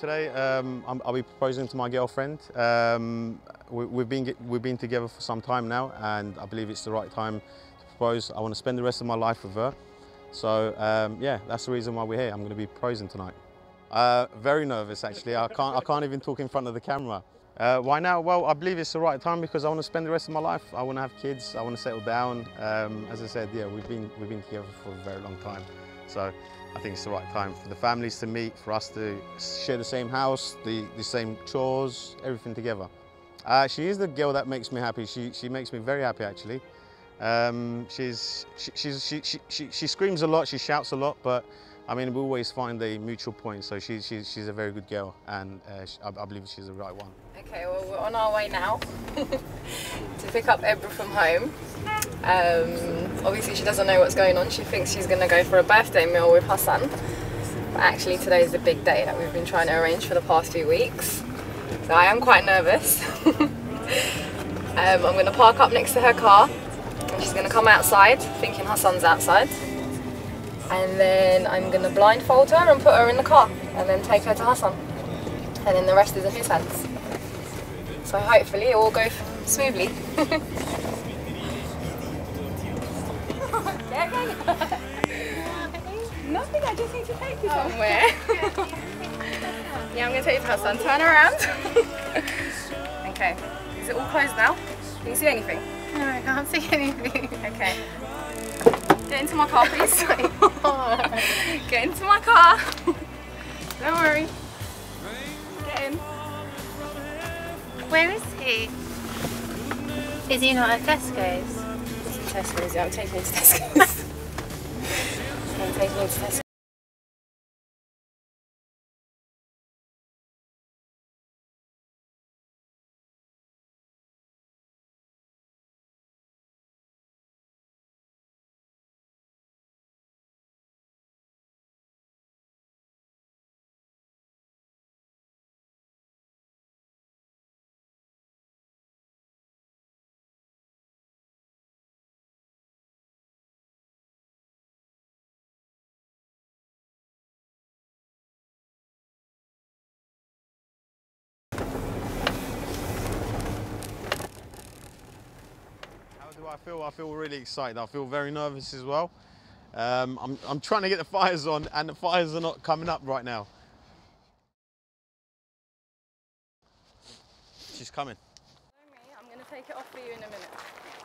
Today um, I'm, I'll be proposing to my girlfriend. Um, we, we've been we've been together for some time now, and I believe it's the right time to propose. I want to spend the rest of my life with her. So um, yeah, that's the reason why we're here. I'm going to be proposing tonight. Uh, very nervous, actually. I can't I can't even talk in front of the camera. Uh, why now? Well, I believe it's the right time because I want to spend the rest of my life. I want to have kids. I want to settle down. Um, as I said, yeah, we've been we've been together for a very long time. So I think it's the right time for the families to meet, for us to share the same house, the, the same chores, everything together. Uh, she is the girl that makes me happy. She, she makes me very happy, actually. Um, she's, she, she's, she, she, she, she screams a lot, she shouts a lot, but I mean, we always find a mutual point. So she, she, she's a very good girl, and uh, she, I, I believe she's the right one. Okay, well we're on our way now to pick up Ebra from home. Um, obviously she doesn't know what's going on. She thinks she's going to go for a birthday meal with Hassan. But actually today is the big day that we've been trying to arrange for the past few weeks. So I am quite nervous. um, I'm going to park up next to her car and she's going to come outside thinking Hassan's outside. And then I'm going to blindfold her and put her in the car and then take her to Hassan. And then the rest is in his hands. So hopefully it will go smoothly. Nothing, I just need to take you oh, somewhere. yeah, I'm going to take you to Hassan. Turn around. okay. Is it all closed now? Can you see anything? No, I can't see anything. Okay. Get into my car, please. Get into my car. Don't worry. Get in. Where is he? Is he not at Tesco's? Tesco's, yeah, I'm taking him to Tesco's. I'm taking you I feel? I feel really excited. I feel very nervous as well. Um, I'm, I'm trying to get the fires on, and the fires are not coming up right now. She's coming. I'm going to take it off for you in a minute.